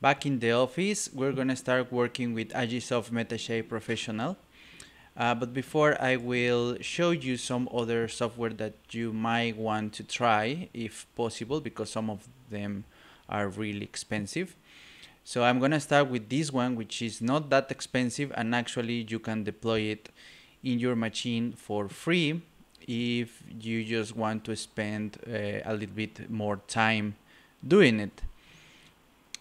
Back in the office, we're gonna start working with Agisoft Metashape Professional. Uh, but before I will show you some other software that you might want to try if possible because some of them are really expensive. So I'm gonna start with this one which is not that expensive and actually you can deploy it in your machine for free if you just want to spend uh, a little bit more time doing it.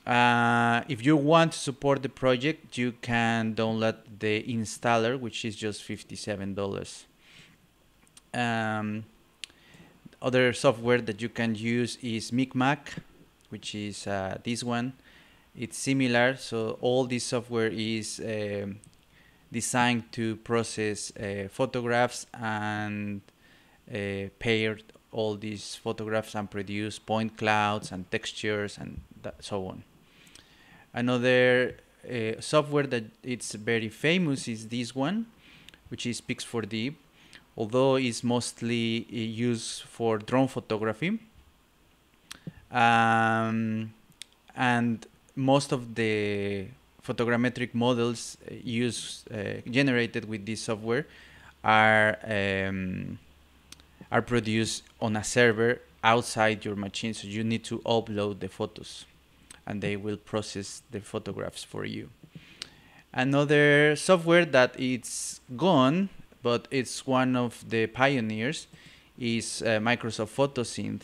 Uh, if you want to support the project, you can download the installer, which is just $57. Um, other software that you can use is Micmac, which is uh, this one. It's similar, so all this software is um, designed to process uh, photographs and uh, pair all these photographs and produce point clouds and textures and so on. Another uh, software that it's very famous is this one, which is Pix4D, although it's mostly uh, used for drone photography. Um, and most of the photogrammetric models uh, used uh, generated with this software are um, are produced on a server outside your machine so you need to upload the photos and they will process the photographs for you. Another software that it's gone but it's one of the pioneers is uh, Microsoft Photosynth.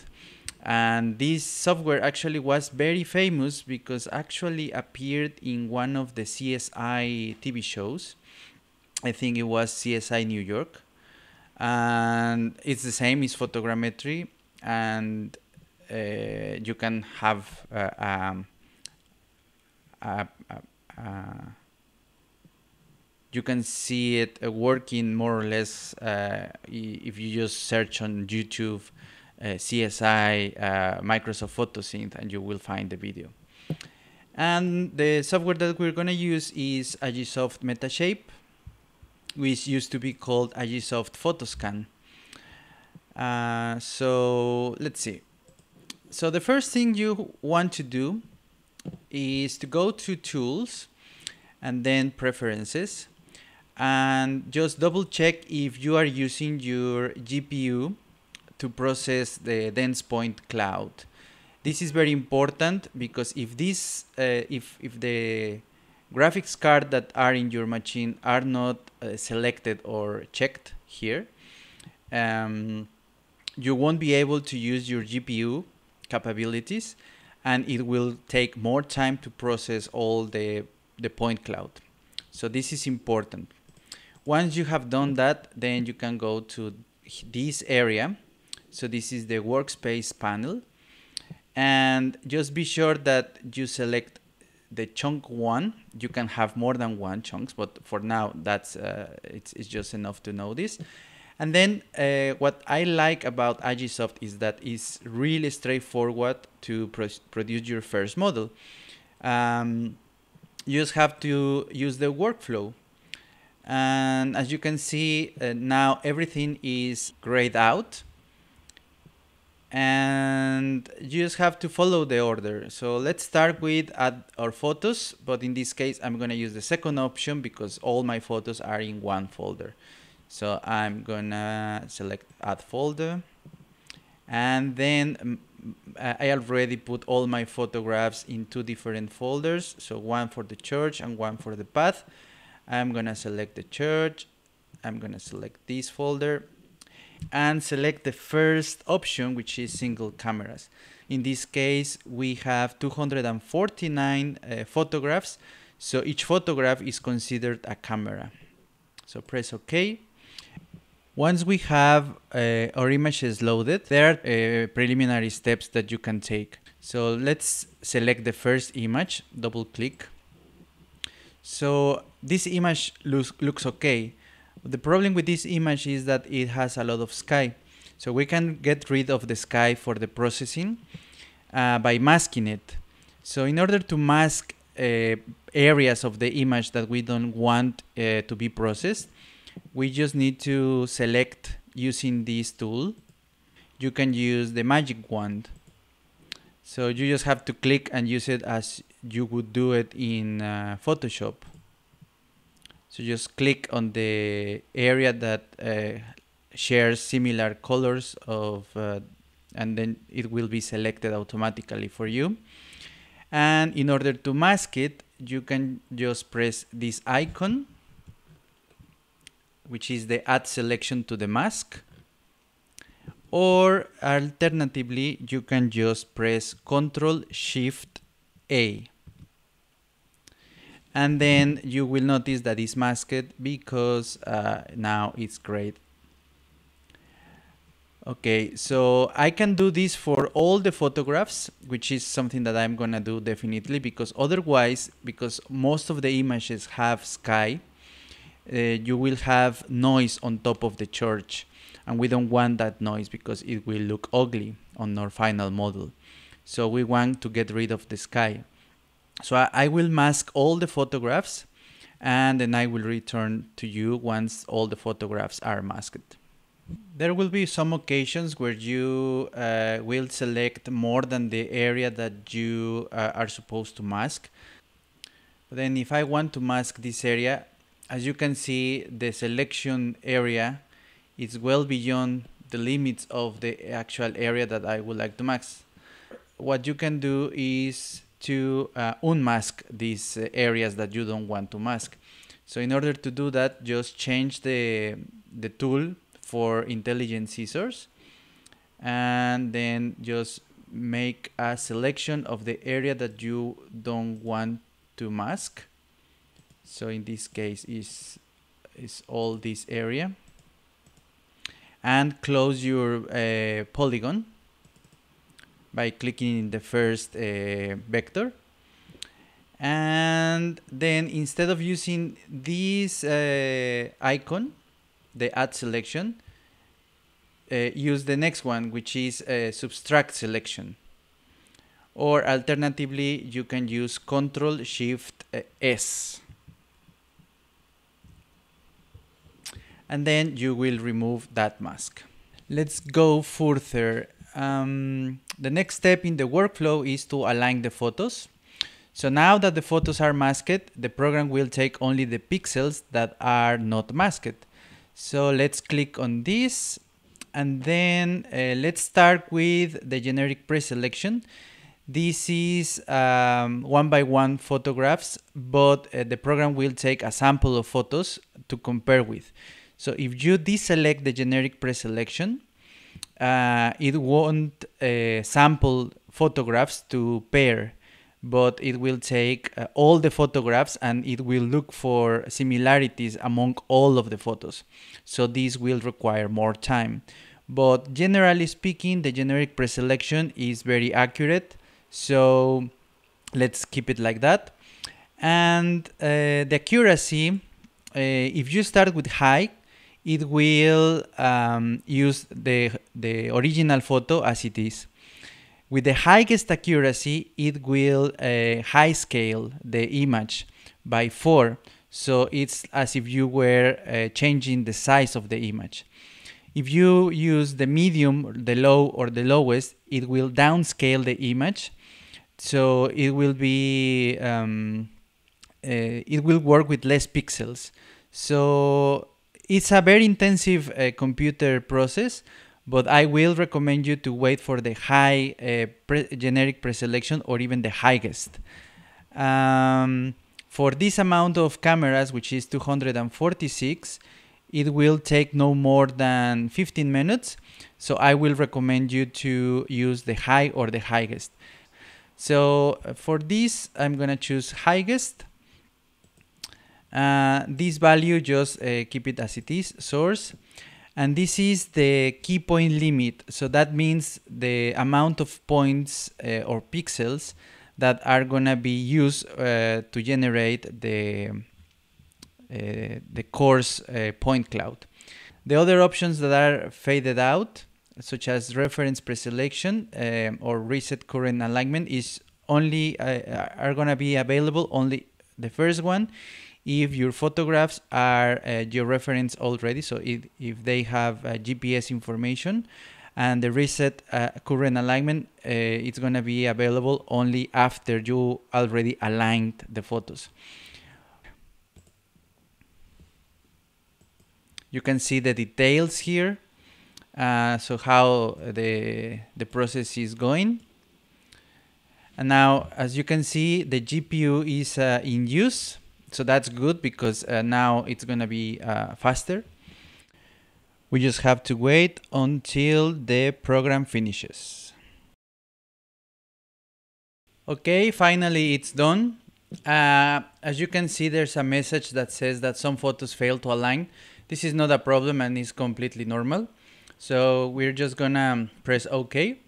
And this software actually was very famous because actually appeared in one of the CSI TV shows. I think it was CSI New York. And it's the same it's photogrammetry and uh, you can have uh, um, you can see it uh, working more or less uh, if you just search on YouTube uh, CSI Microsoft Photosynth and you will find the video. And the software that we're going to use is Agisoft Metashape which used to be called Agisoft Photoscan. Uh, so let's see. So the first thing you want to do is to go to tools and then preferences and just double check if you are using your GPU to process the dense point cloud. This is very important because if this, uh, if, if the graphics card that are in your machine are not uh, selected or checked here, um, you won't be able to use your GPU capabilities and it will take more time to process all the, the point cloud. So this is important. Once you have done that, then you can go to this area. So this is the workspace panel. And just be sure that you select the chunk one you can have more than one chunks but for now that's uh, it's, it's just enough to know this and then uh, what I like about Agisoft is that it's really straightforward to pro produce your first model. Um, you just have to use the workflow. And as you can see, uh, now everything is grayed out and you just have to follow the order. So let's start with add our photos, but in this case, I'm gonna use the second option because all my photos are in one folder. So I'm gonna select add folder and then I already put all my photographs in two different folders. So one for the church and one for the path. I'm gonna select the church. I'm gonna select this folder and select the first option, which is single cameras. In this case, we have 249 uh, photographs, so each photograph is considered a camera. So press OK. Once we have uh, our images loaded, there are uh, preliminary steps that you can take. So let's select the first image, double click. So this image looks, looks okay. The problem with this image is that it has a lot of sky. So we can get rid of the sky for the processing uh, by masking it. So in order to mask uh, areas of the image that we don't want uh, to be processed, we just need to select using this tool. You can use the magic wand. So you just have to click and use it as you would do it in uh, Photoshop. So just click on the area that uh, shares similar colors of uh, and then it will be selected automatically for you. And in order to mask it, you can just press this icon, which is the add selection to the mask. Or alternatively, you can just press Ctrl Shift A and then you will notice that it's masked because uh, now it's great okay so I can do this for all the photographs which is something that I'm gonna do definitely because otherwise because most of the images have sky uh, you will have noise on top of the church and we don't want that noise because it will look ugly on our final model so we want to get rid of the sky so I, I will mask all the photographs and then I will return to you once all the photographs are masked. There will be some occasions where you uh, will select more than the area that you uh, are supposed to mask. But then if I want to mask this area, as you can see, the selection area is well beyond the limits of the actual area that I would like to mask. What you can do is to uh, unmask these uh, areas that you don't want to mask. So in order to do that, just change the, the tool for intelligent scissors and then just make a selection of the area that you don't want to mask. So in this case is is all this area. And close your uh, polygon by clicking in the first uh, vector. And then instead of using this uh, icon the add selection uh, use the next one which is a subtract selection. Or alternatively you can use control shift uh, S and then you will remove that mask let's go further um, the next step in the workflow is to align the photos. So now that the photos are masked, the program will take only the pixels that are not masked. So let's click on this and then uh, let's start with the generic preselection. This is um, one by one photographs, but uh, the program will take a sample of photos to compare with. So if you deselect the generic preselection, uh, it won't uh, sample photographs to pair but it will take uh, all the photographs and it will look for similarities among all of the photos. So this will require more time. But generally speaking the generic preselection is very accurate. So let's keep it like that. And uh, the accuracy uh, if you start with high it will um, use the, the original photo as it is. With the highest accuracy, it will uh, high scale the image by 4. So it's as if you were uh, changing the size of the image. If you use the medium, the low, or the lowest, it will downscale the image. So it will be, um, uh, it will work with less pixels. So it's a very intensive uh, computer process, but I will recommend you to wait for the high uh, pre generic preselection or even the highest. Um, for this amount of cameras, which is 246, it will take no more than 15 minutes. So I will recommend you to use the high or the highest. So uh, for this, I'm gonna choose highest this value just uh, keep it as it is source. And this is the key point limit. So that means the amount of points uh, or pixels that are gonna be used uh, to generate the uh, the coarse uh, point cloud. The other options that are faded out such as reference preselection um, or reset current alignment is only are gonna be available only the first one if your photographs are uh, reference already, so if, if they have uh, GPS information, and the reset uh, current alignment uh, it's going to be available only after you already aligned the photos. You can see the details here, uh, so how the, the process is going. And now, as you can see, the GPU is uh, in use. So that's good because uh, now it's going to be uh, faster. We just have to wait until the program finishes. Okay, finally it's done. Uh, as you can see, there's a message that says that some photos fail to align. This is not a problem and is completely normal. So we're just gonna press OK.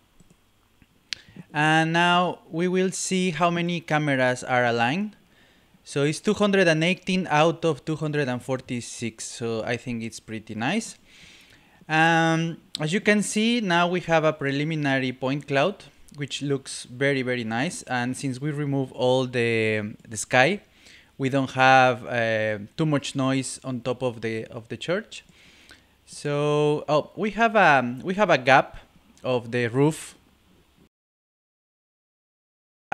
And now we will see how many cameras are aligned. So it's 218 out of 246. So I think it's pretty nice. Um, as you can see, now we have a preliminary point cloud, which looks very, very nice. And since we remove all the, the sky, we don't have uh, too much noise on top of the of the church. So oh, we have a we have a gap of the roof.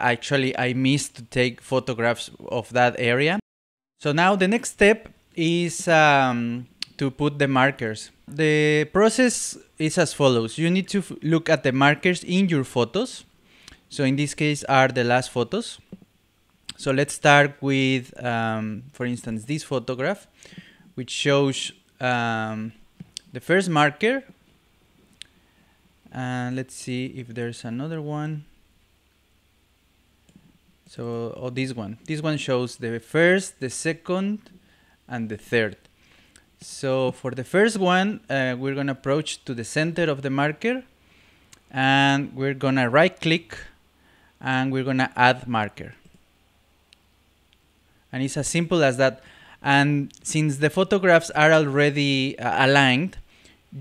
Actually, I missed to take photographs of that area. So now the next step is um, to put the markers. The process is as follows. You need to look at the markers in your photos. So in this case are the last photos. So let's start with, um, for instance, this photograph, which shows um, the first marker. And let's see if there's another one. So, oh, this one. This one shows the first, the second, and the third. So for the first one, uh, we're going to approach to the center of the marker and we're going to right click and we're going to add marker. And it's as simple as that. And since the photographs are already uh, aligned,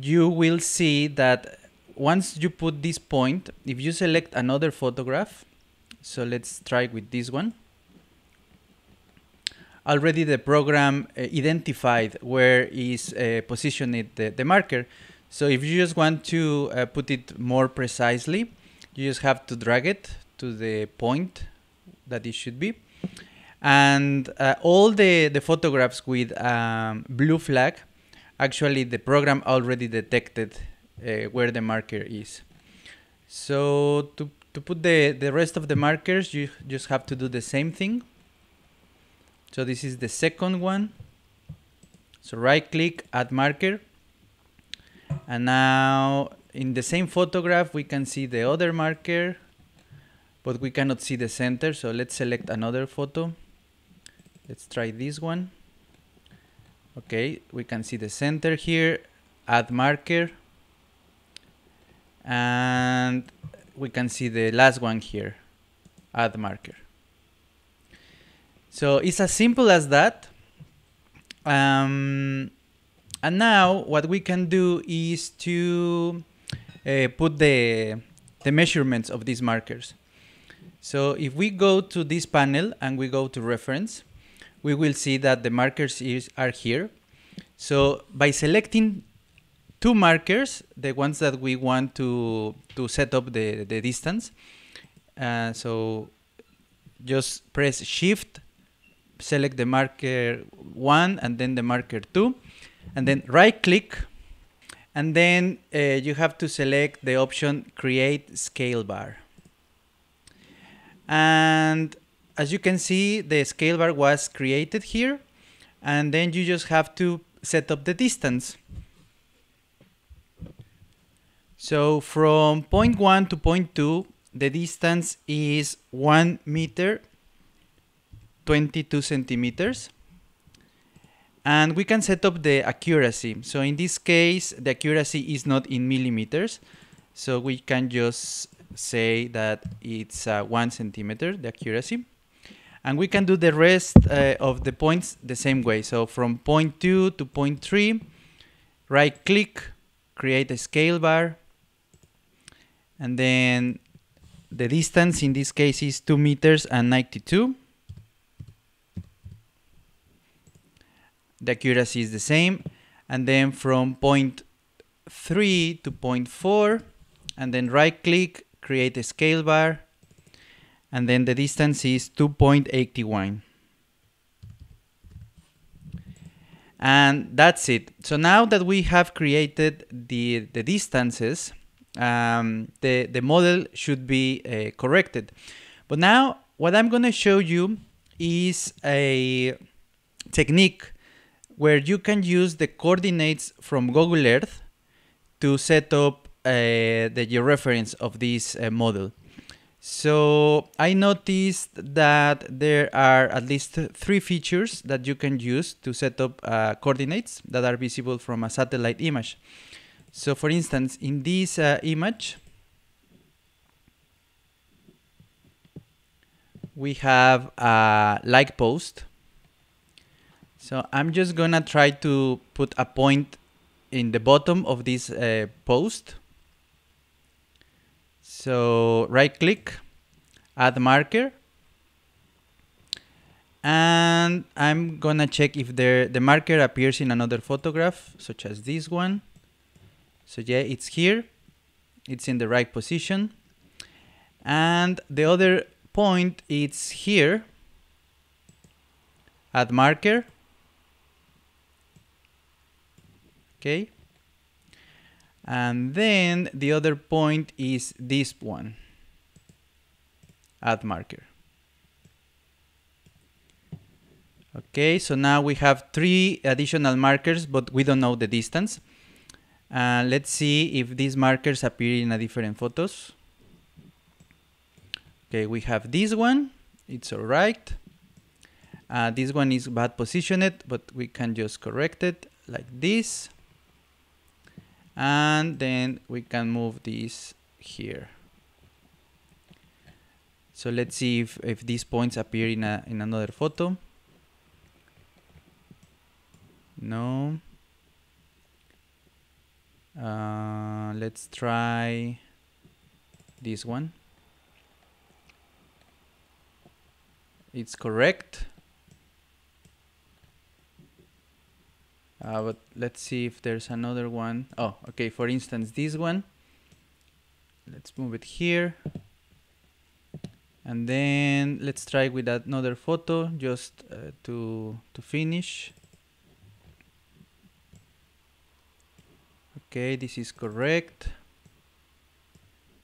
you will see that once you put this point, if you select another photograph, so let's try with this one already the program uh, identified where is uh, positioned the, the marker. So if you just want to uh, put it more precisely, you just have to drag it to the point that it should be. And uh, all the, the photographs with um, blue flag, actually the program already detected uh, where the marker is. So to, to put the, the rest of the markers, you just have to do the same thing so this is the second one. So right click, add marker. And now in the same photograph, we can see the other marker, but we cannot see the center. So let's select another photo. Let's try this one. Okay, we can see the center here, add marker. And we can see the last one here, add marker. So it's as simple as that. Um, and now what we can do is to uh, put the, the measurements of these markers. So if we go to this panel and we go to reference, we will see that the markers is, are here. So by selecting two markers, the ones that we want to, to set up the, the distance, uh, so just press shift select the marker 1 and then the marker 2 and then right click and then uh, you have to select the option create scale bar. And as you can see the scale bar was created here and then you just have to set up the distance so from point 1 to point 2 the distance is 1 meter 22 centimeters. And we can set up the accuracy. So in this case, the accuracy is not in millimeters. So we can just say that it's uh, one centimeter, the accuracy. And we can do the rest uh, of the points the same way. So from point two to point three, right click, create a scale bar. And then the distance in this case is two meters and 92. the accuracy is the same. And then from point 3 to 0.4 and then right click, create a scale bar and then the distance is 2.81. And that's it. So now that we have created the, the distances, um, the, the model should be uh, corrected. But now what I'm going to show you is a technique where you can use the coordinates from Google Earth to set up uh, the georeference of this uh, model. So I noticed that there are at least three features that you can use to set up uh, coordinates that are visible from a satellite image. So for instance, in this uh, image, we have a like post. So I'm just gonna try to put a point in the bottom of this uh, post so right click, add marker. And I'm gonna check if there, the marker appears in another photograph, such as this one. So yeah, it's here. It's in the right position. And the other point is here. Add marker. Okay and then the other point is this one add marker okay so now we have three additional markers but we don't know the distance uh, let's see if these markers appear in a different photos. Okay we have this one. It's all right. Uh, this one is bad positioned but we can just correct it like this. And then we can move this here. So let's see if, if these points appear in, a, in another photo. No uh, let's try this one it's correct Uh, but let's see if there's another one. Oh, okay. For instance, this one. Let's move it here. And then let's try with another photo just uh, to, to finish. Okay, this is correct.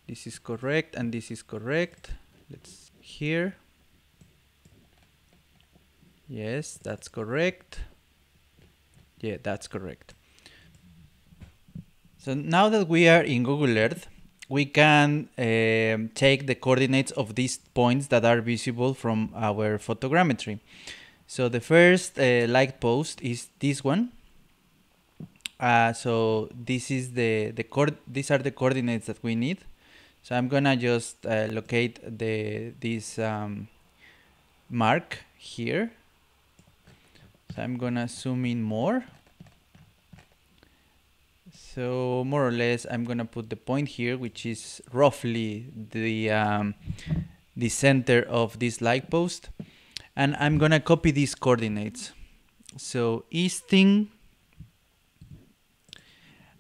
This is correct and this is correct. Let's here. Yes, that's correct. Yeah, that's correct. So now that we are in Google Earth, we can um, take the coordinates of these points that are visible from our photogrammetry. So the first uh, like post is this one. Uh, so this is the the cord these are the coordinates that we need. So I'm gonna just uh, locate the this um, mark here so I'm gonna zoom in more. So more or less, I'm gonna put the point here, which is roughly the um, the center of this light post, and I'm gonna copy these coordinates. So easting,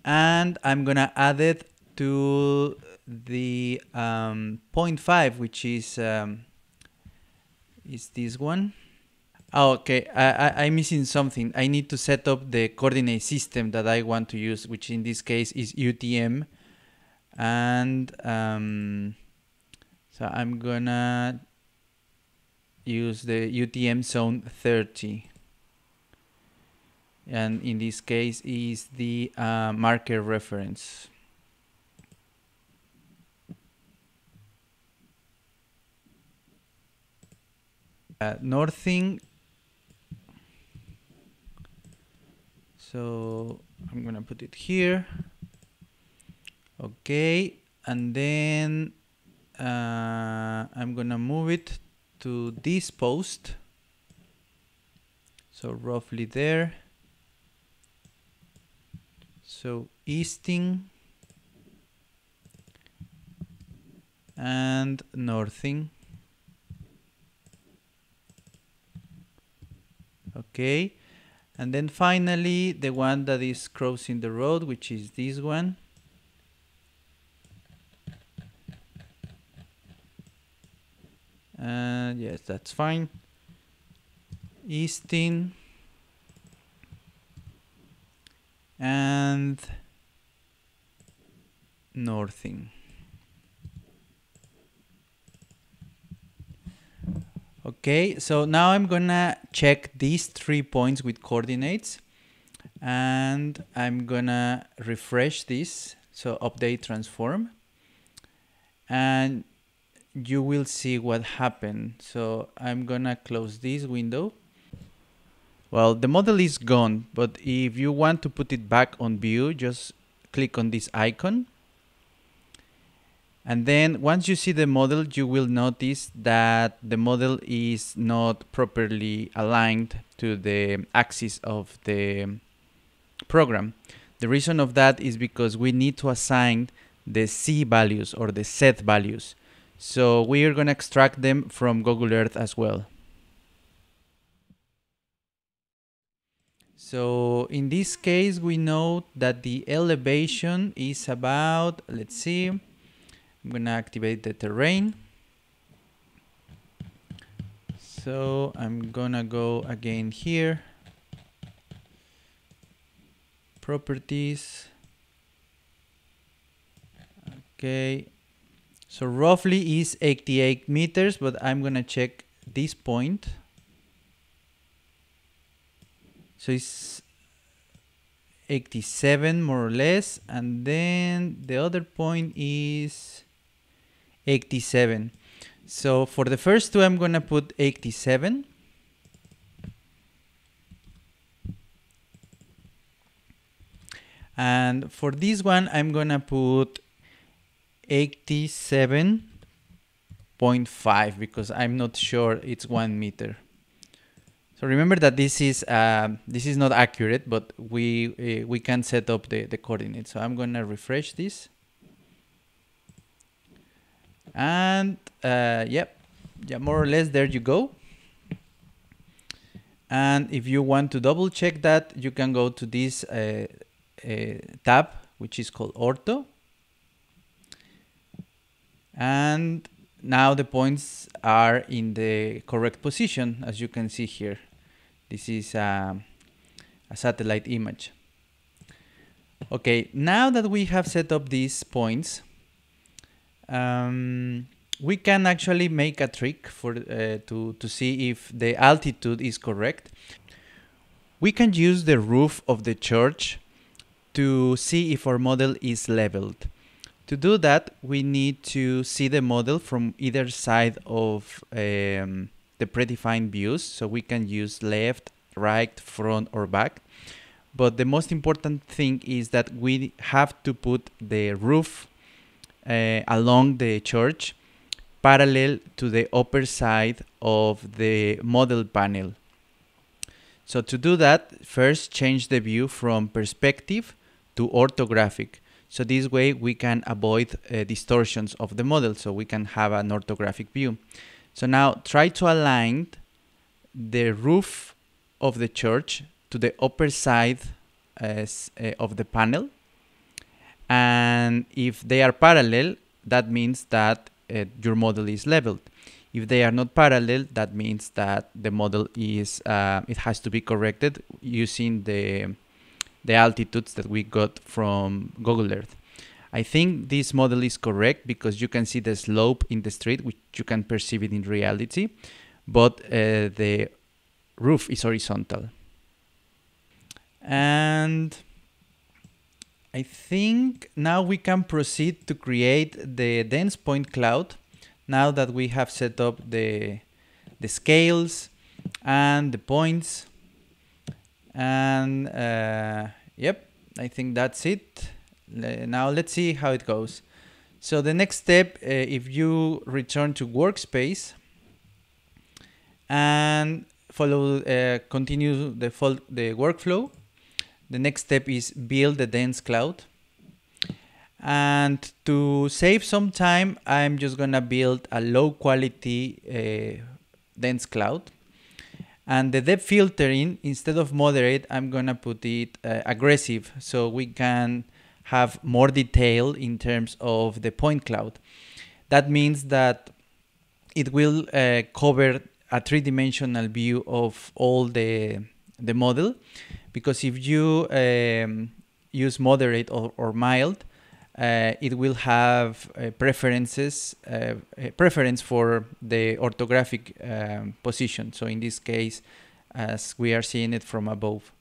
and I'm gonna add it to the um, 0.5, which is um, is this one. Oh, okay, I, I, I'm missing something. I need to set up the coordinate system that I want to use, which in this case is UTM. And um, so I'm gonna use the UTM zone 30. And in this case is the uh, marker reference. Uh, northing so I'm gonna put it here. Okay and then uh, I'm gonna move it to this post. So roughly there so easting and northing okay And then finally, the one that is crossing the road, which is this one. Uh, yes, that's fine. Easting. And northing. Okay, so now I'm gonna check these three points with coordinates and I'm gonna refresh this, so update transform and you will see what happened. So I'm gonna close this window. Well, the model is gone, but if you want to put it back on view, just click on this icon and then once you see the model, you will notice that the model is not properly aligned to the axis of the program. The reason of that is because we need to assign the Z values or the Z values. So we are going to extract them from Google Earth as well. So in this case, we know that the elevation is about, let's see, I'm gonna activate the terrain. So I'm gonna go again here. Properties. Okay. So roughly is 88 meters, but I'm gonna check this point. So it's 87 more or less. And then the other point is 87. So for the first two, I'm going to put 87. And for this one, I'm going to put 87.5 because I'm not sure it's one meter. So remember that this is uh, this is not accurate, but we uh, we can set up the, the coordinates. So I'm going to refresh this. And uh, yep yeah more or less there you go. And if you want to double check that you can go to this uh, uh, tab which is called ortho. And now the points are in the correct position as you can see here this is a satellite image okay now that we have set up these points um, we can actually make a trick for uh, to, to see if the altitude is correct. We can use the roof of the church to see if our model is leveled. To do that, we need to see the model from either side of um, the predefined views. So we can use left, right, front, or back. But the most important thing is that we have to put the roof uh, along the church parallel to the upper side of the model panel. So to do that, first change the view from perspective to orthographic. So this way we can avoid uh, distortions of the model so we can have an orthographic view. So now try to align the roof of the church to the upper side uh, of the panel. And if they are parallel that means that uh, your model is leveled. If they are not parallel that means that the model is uh, it has to be corrected using the the altitudes that we got from Google Earth I think this model is correct because you can see the slope in the street which you can perceive it in reality but uh, the roof is horizontal. And I think now we can proceed to create the dense point cloud now that we have set up the, the scales and the points. And uh, yep I think that's it now let's see how it goes so the next step uh, if you return to workspace and follow uh, continue the, the workflow the next step is build the dense cloud. And to save some time, I'm just gonna build a low quality uh, dense cloud. And the depth filtering, instead of moderate, I'm gonna put it uh, aggressive so we can have more detail in terms of the point cloud. That means that it will uh, cover a three-dimensional view of all the the model because if you um, use moderate or, or mild uh, it will have uh, preferences uh, preference for the orthographic um, position. So in this case as we are seeing it from above.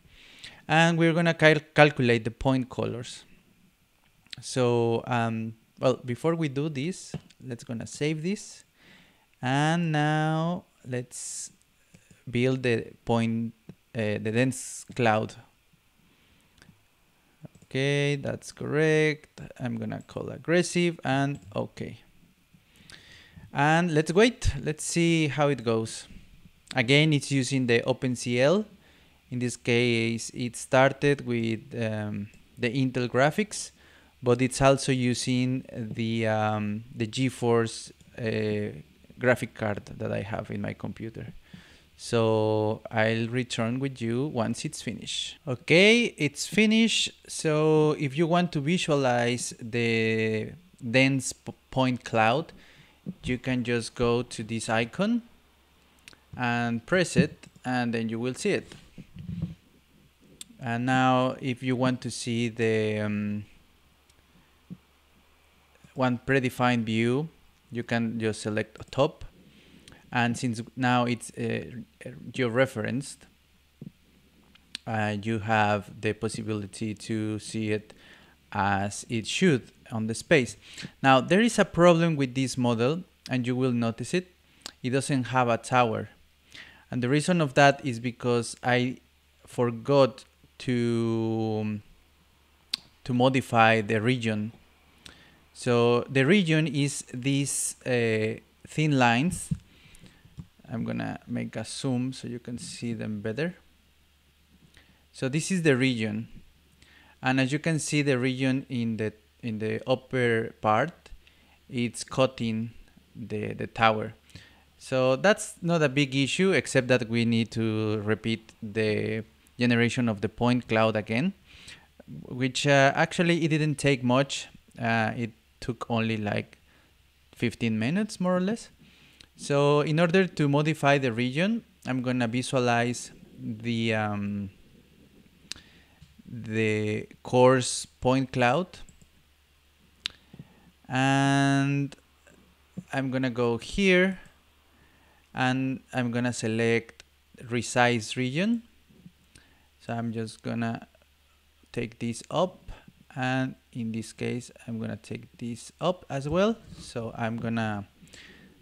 And we're going to cal calculate the point colors so um, well before we do this let's gonna save this. And now let's build the point uh, the dense cloud. Okay that's correct. I'm gonna call aggressive and okay. And let's wait. Let's see how it goes. Again it's using the OpenCL. In this case it started with um, the Intel graphics but it's also using the um, the GeForce uh, graphic card that I have in my computer. So I'll return with you once it's finished. Okay, it's finished. So if you want to visualize the dense point cloud, you can just go to this icon and press it and then you will see it. And now if you want to see the um, one predefined view, you can just select top. And since now it's uh, georeferenced uh, you have the possibility to see it as it should on the space. Now there is a problem with this model and you will notice it. It doesn't have a tower. And the reason of that is because I forgot to to modify the region so the region is these uh, thin lines. I'm gonna make a zoom so you can see them better. So this is the region. And as you can see the region in the in the upper part, it's cutting the, the tower. So that's not a big issue except that we need to repeat the generation of the point cloud again, which uh, actually it didn't take much. Uh, it took only like 15 minutes more or less. So in order to modify the region, I'm gonna visualize the um, the coarse point cloud and I'm gonna go here and I'm gonna select resize region so I'm just gonna take this up and in this case I'm gonna take this up as well. So I'm gonna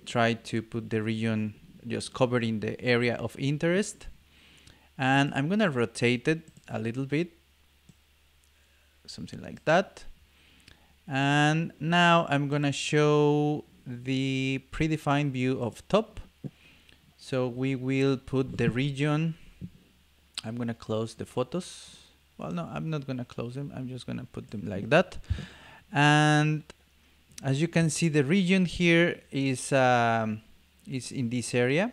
try to put the region just covering the area of interest. And I'm gonna rotate it a little bit something like that. And now I'm gonna show the predefined view of top. So we will put the region. I'm gonna close the photos well no I'm not gonna close them. I'm just gonna put them like that. And as you can see the region here is um, is in this area.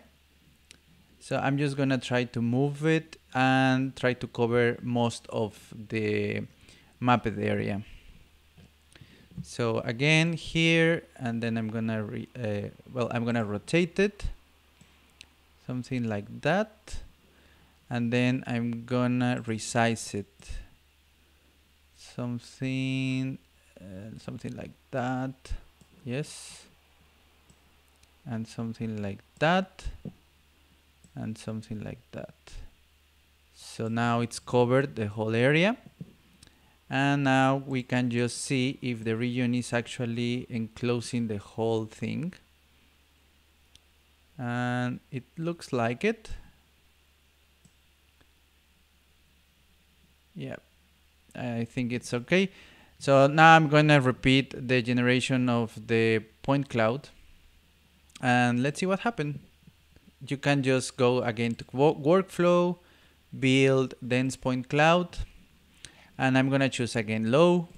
So I'm just gonna try to move it and try to cover most of the mapped area. So again here and then I'm gonna uh, well I'm gonna rotate it. Something like that and then I'm gonna resize it. Something uh, something like that yes. And something like that and something like that. So now it's covered the whole area. And now we can just see if the region is actually enclosing the whole thing. And it looks like it yeah I think it's okay. So now I'm going to repeat the generation of the point cloud and let's see what happened. You can just go again to workflow build dense point cloud and I'm gonna choose again low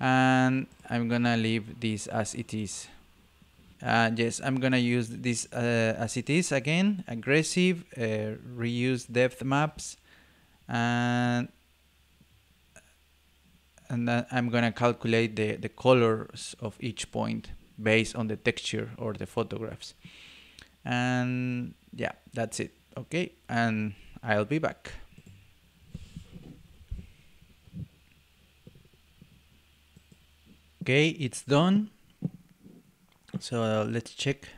and I'm gonna leave this as it is. Uh, yes, I'm gonna use this uh, as it is again, aggressive, uh, reuse depth maps, and and then I'm gonna calculate the, the colors of each point based on the texture or the photographs. And yeah, that's it. Okay, and I'll be back. Okay, it's done. So uh, let's check.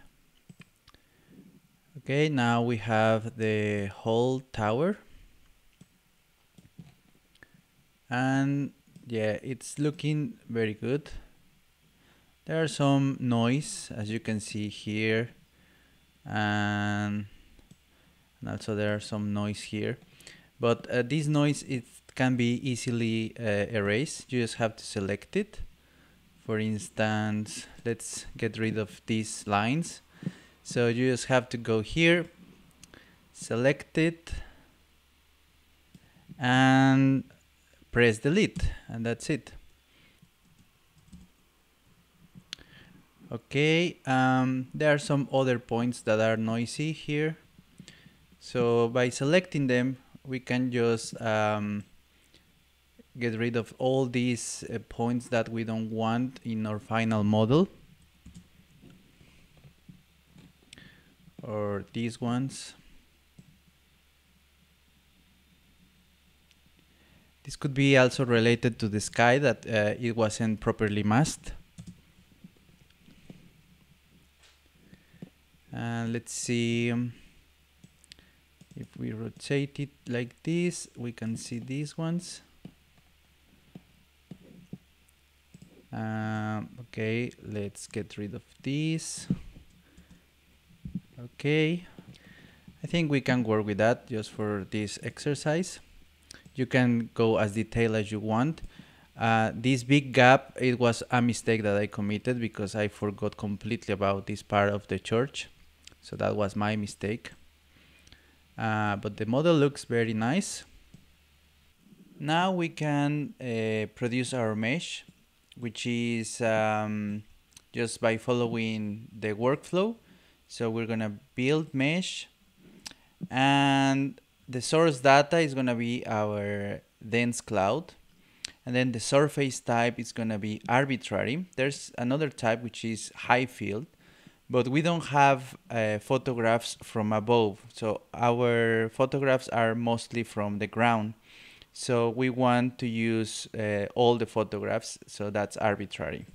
Okay, now we have the whole tower. And yeah, it's looking very good. There are some noise, as you can see here. And, also there are some noise here. But uh, this noise, it can be easily uh, erased. You just have to select it for instance let's get rid of these lines so you just have to go here select it and press delete and that's it. Okay um, there are some other points that are noisy here. So by selecting them we can just um, get rid of all these uh, points that we don't want in our final model. Or these ones this could be also related to the sky that uh, it wasn't properly masked and let's see um, if we rotate it like this we can see these ones Um, okay, let's get rid of this. Okay, I think we can work with that just for this exercise. You can go as detailed as you want. Uh, this big gap, it was a mistake that I committed because I forgot completely about this part of the church. So that was my mistake. Uh, but the model looks very nice. Now we can uh, produce our mesh which is um, just by following the workflow. So we're gonna build mesh and the source data is gonna be our dense cloud. And then the surface type is gonna be arbitrary. There's another type which is height field, but we don't have uh, photographs from above. So our photographs are mostly from the ground. So we want to use uh, all the photographs, so that's arbitrary.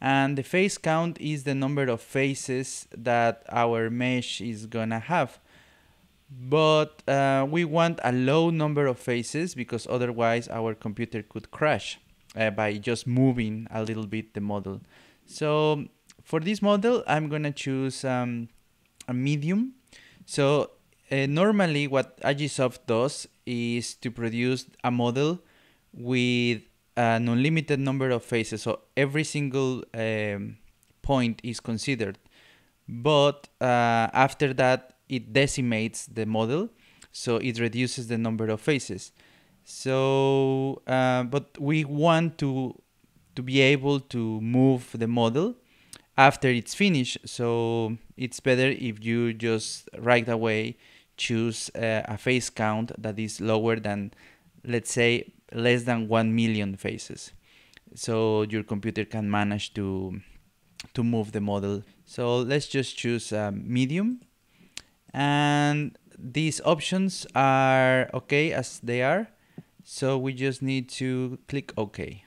And the face count is the number of faces that our mesh is gonna have. But uh, we want a low number of faces because otherwise our computer could crash uh, by just moving a little bit the model. So for this model, I'm gonna choose um, a medium. So uh, normally what Agisoft does is to produce a model with an unlimited number of faces. So every single um, point is considered. But uh, after that, it decimates the model. So it reduces the number of faces. So, uh, but we want to to be able to move the model after it's finished. So it's better if you just right away choose uh, a face count that is lower than, let's say, less than 1 million faces. So your computer can manage to, to move the model. So let's just choose um, medium. And these options are okay as they are. So we just need to click OK.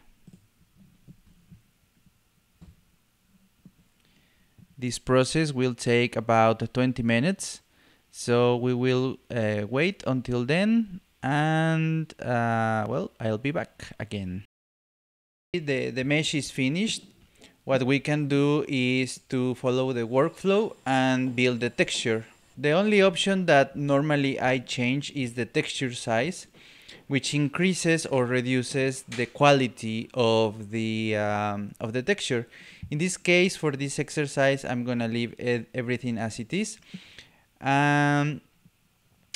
This process will take about 20 minutes. So we will uh, wait until then and uh, well, I'll be back again. The, the mesh is finished. What we can do is to follow the workflow and build the texture. The only option that normally I change is the texture size, which increases or reduces the quality of the, um, of the texture. In this case, for this exercise, I'm gonna leave everything as it is um,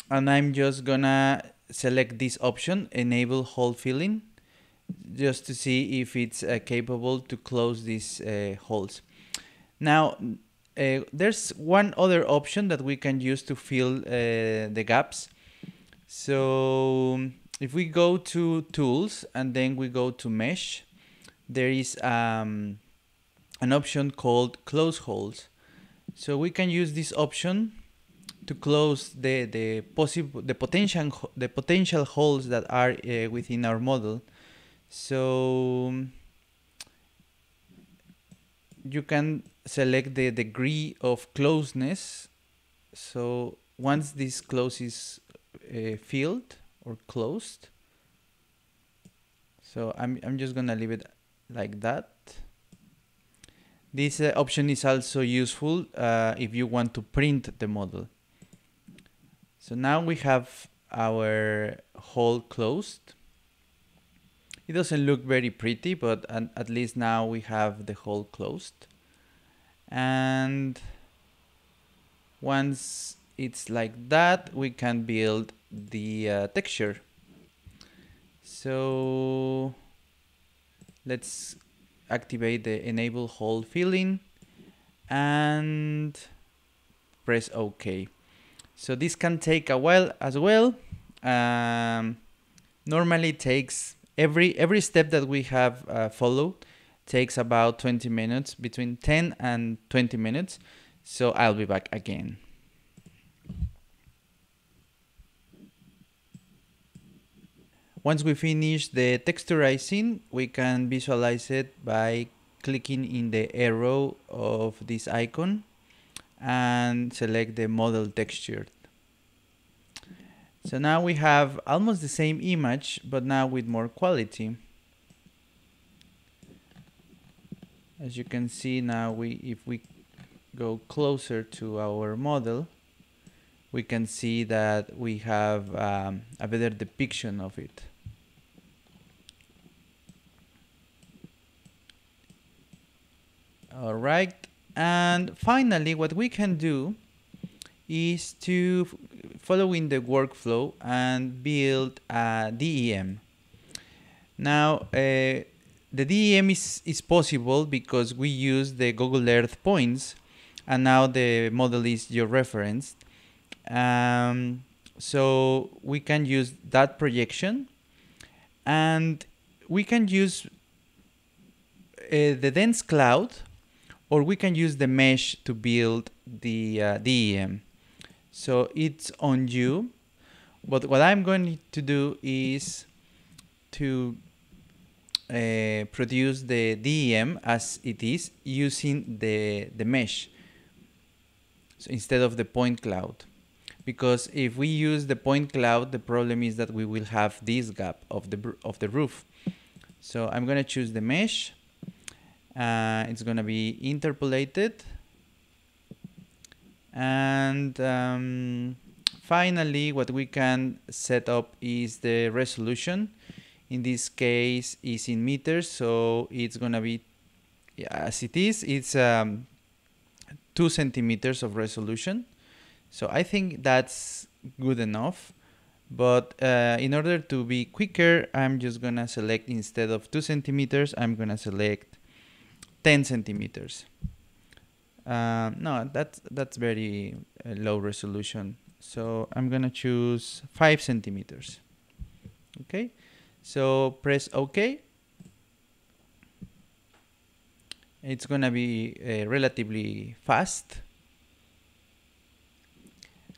and I'm just gonna select this option enable hole filling just to see if it's uh, capable to close these uh, holes Now, uh, there's one other option that we can use to fill uh, the gaps. So if we go to tools and then we go to mesh, there is um, an option called close holes. So we can use this option to close the the possible the potential the potential holes that are uh, within our model. So you can select the degree of closeness. So once this close is uh, filled or closed, so I'm I'm just gonna leave it like that. This uh, option is also useful uh, if you want to print the model. So now we have our hole closed. It doesn't look very pretty, but at least now we have the hole closed. And once it's like that, we can build the uh, texture. So let's activate the enable hole filling and press OK. So this can take a while as well. Um, normally takes every every step that we have uh, followed takes about 20 minutes between 10 and 20 minutes so I'll be back again Once we finish the texturizing, we can visualize it by clicking in the arrow of this icon and select the model texture. So now we have almost the same image, but now with more quality. As you can see now, we if we go closer to our model, we can see that we have um, a better depiction of it. All right. And finally, what we can do is to follow in the workflow and build a DEM. Now, uh, the DEM is, is possible because we use the Google Earth points and now the model is georeferenced. Um, so we can use that projection and we can use uh, the dense cloud or we can use the mesh to build the uh, DEM. So it's on you. But what I'm going to do is to uh, produce the DEM as it is using the, the mesh so instead of the point cloud. Because if we use the point cloud, the problem is that we will have this gap of the, of the roof. So I'm going to choose the mesh uh, it's going to be interpolated and um, finally what we can set up is the resolution. In this case is in meters so it's gonna be as it is it's um, two centimeters of resolution. So I think that's good enough. But uh, in order to be quicker I'm just gonna select instead of two centimeters I'm gonna select 10 centimeters. Uh, no, that's, that's very uh, low resolution. So I'm gonna choose 5 centimeters. Okay, so press OK. It's gonna be uh, relatively fast.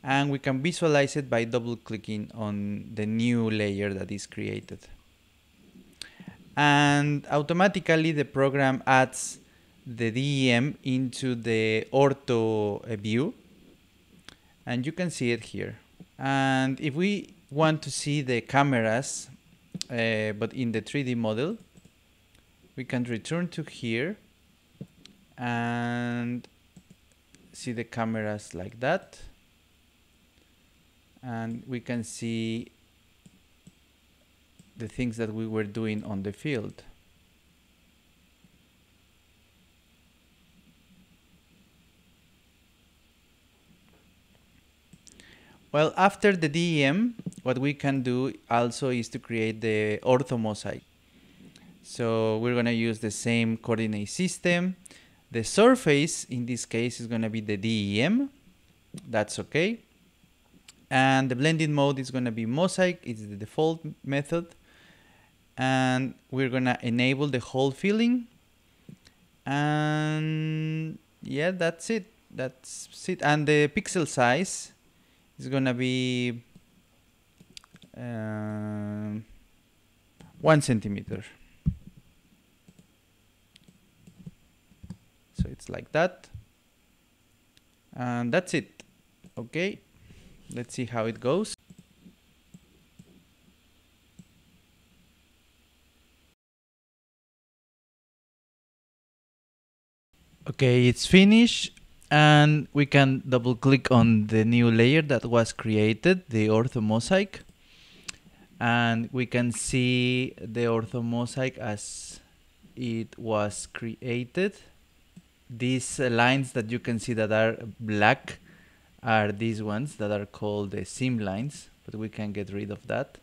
And we can visualize it by double clicking on the new layer that is created and automatically the program adds the DEM into the ortho view. And you can see it here. And if we want to see the cameras uh, but in the 3D model we can return to here and see the cameras like that. And we can see the things that we were doing on the field. Well, after the DEM, what we can do also is to create the orthomosaic. So we're going to use the same coordinate system. The surface in this case is going to be the DEM. That's okay. And the blending mode is going to be mosaic. It's the default method. And we're going to enable the hole filling. And yeah, that's it. That's it. And the pixel size going to be uh, one centimeter. so it's like that. And that's it. Okay. Let's see how it goes. Okay it's finished and we can double click on the new layer that was created the ortho mosaic and we can see the ortho mosaic as it was created. These lines that you can see that are black are these ones that are called the seam lines but we can get rid of that.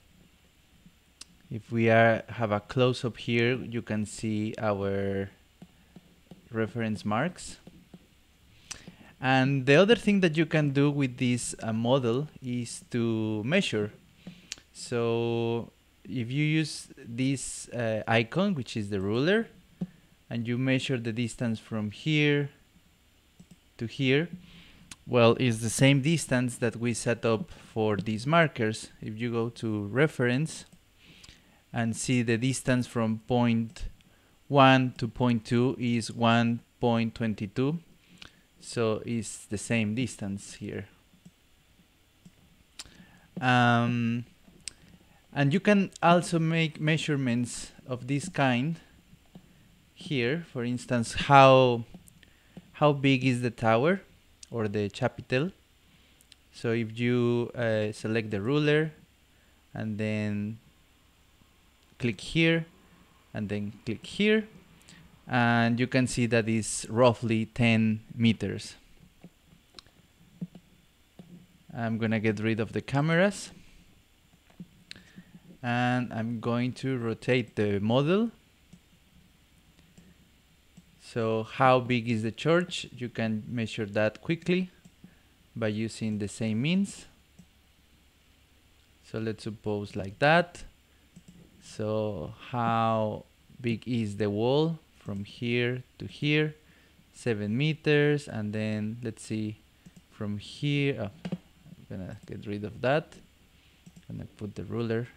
If we are have a close-up here you can see our reference marks and the other thing that you can do with this uh, model is to measure. So if you use this uh, icon which is the ruler and you measure the distance from here to here well it's the same distance that we set up for these markers. If you go to reference and see the distance from point 1 to point 2 is 1.22 so it's the same distance here um, and you can also make measurements of this kind here, for instance, how how big is the tower or the chapitel. So if you uh, select the ruler and then click here and then click here and you can see that is roughly 10 meters. I'm gonna get rid of the cameras and I'm going to rotate the model so how big is the church? You can measure that quickly by using the same means. So let's suppose like that. So how big is the wall from here to here? Seven meters. And then let's see from here. Oh, I'm gonna get rid of that. I'm gonna put the ruler.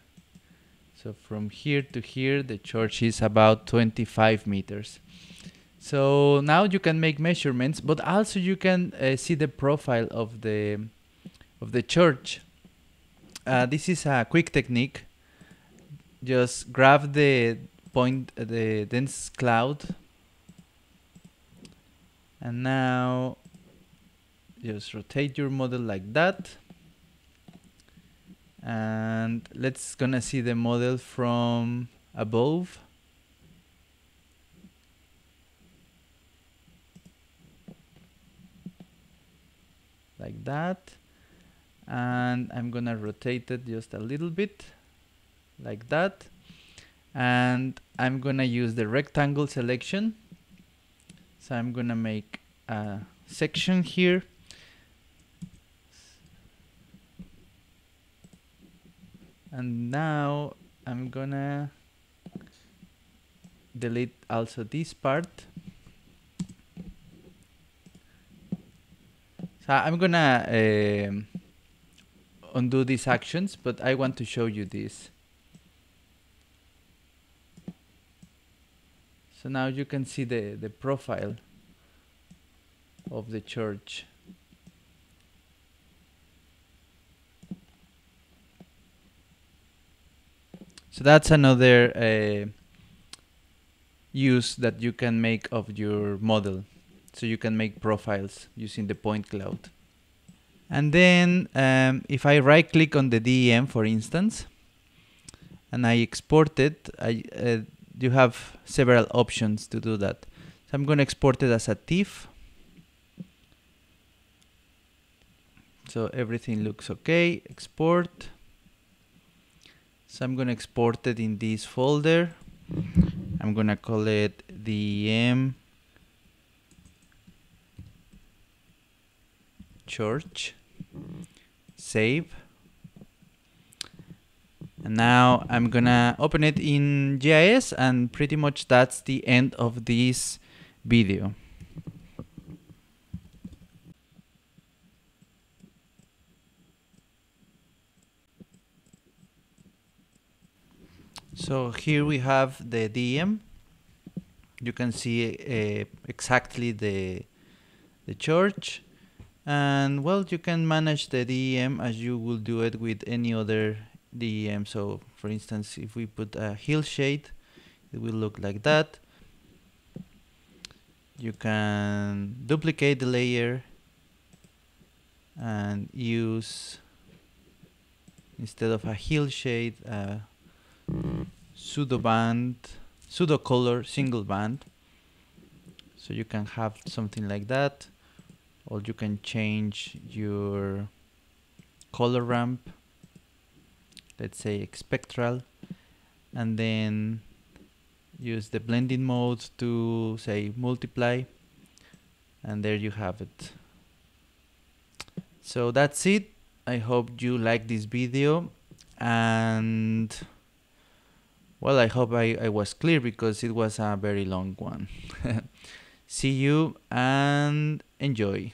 So from here to here, the church is about 25 meters. So now you can make measurements, but also you can uh, see the profile of the of the church. Uh, this is a quick technique. Just grab the point, uh, the dense cloud, and now just rotate your model like that. And let's gonna see the model from above. like that and I'm gonna rotate it just a little bit like that and I'm gonna use the rectangle selection. So I'm gonna make a section here. And now I'm gonna delete also this part. So I'm gonna uh, undo these actions, but I want to show you this. So now you can see the, the profile of the church. So that's another uh, use that you can make of your model so you can make profiles using the point cloud. And then um, if I right click on the DEM for instance, and I export it, I, uh, you have several options to do that. So I'm going to export it as a TIFF. So everything looks okay. Export. So I'm going to export it in this folder. I'm going to call it DM church. Save and now I'm gonna open it in GIS and pretty much that's the end of this video So here we have the DEM. You can see uh, exactly the the church and well you can manage the DEM as you will do it with any other DEM so for instance if we put a hill shade it will look like that. You can duplicate the layer and use instead of a hill shade uh, pseudo band pseudo color single band. So you can have something like that or you can change your color ramp let's say spectral and then use the blending mode to say multiply and there you have it. So that's it. I hope you like this video and well I hope I, I was clear because it was a very long one. See you and enjoy